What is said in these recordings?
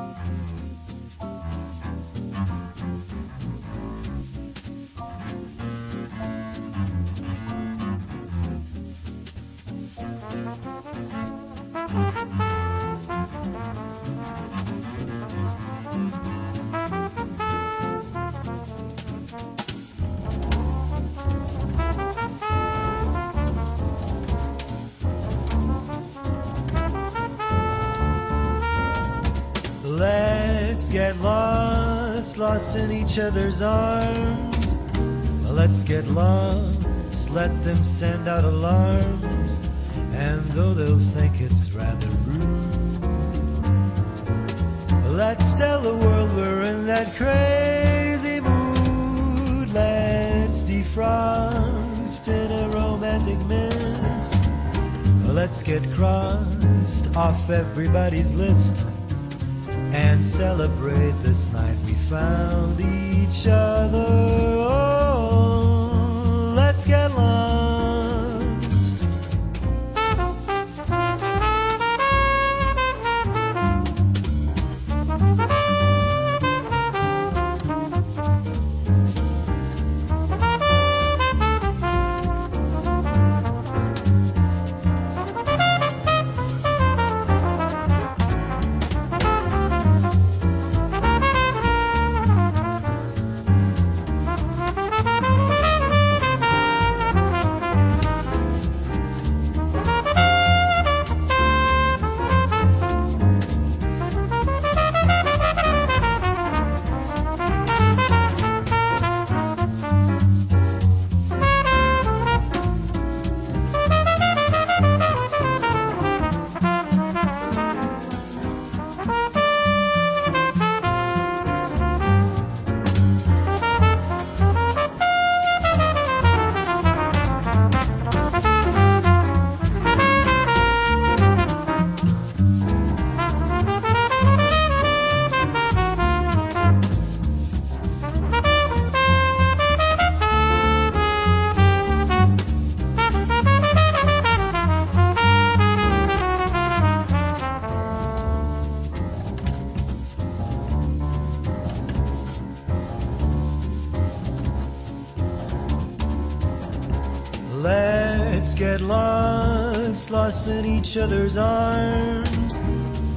うん get lost, lost in each other's arms. Let's get lost, let them send out alarms. And though they'll think it's rather rude, let's tell the world we're in that crazy mood. Let's defrost in a romantic mist. Let's get crossed off everybody's list and celebrate this night we found each other. Oh, let's get lost. Get lost, lost in each other's arms.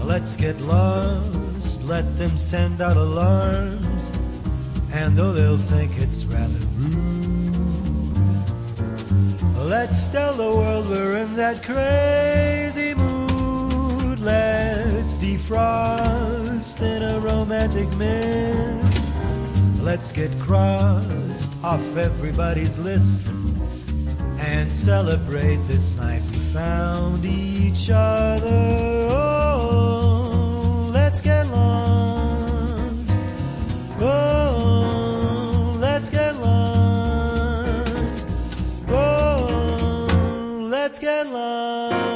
Let's get lost, let them send out alarms. And though they'll think it's rather rude, let's tell the world we're in that crazy mood. Let's defrost in a romantic mist. Let's get crossed off everybody's list and celebrate this night we found each other. Oh, let's get lost. Oh, let's get lost. Oh, let's get lost.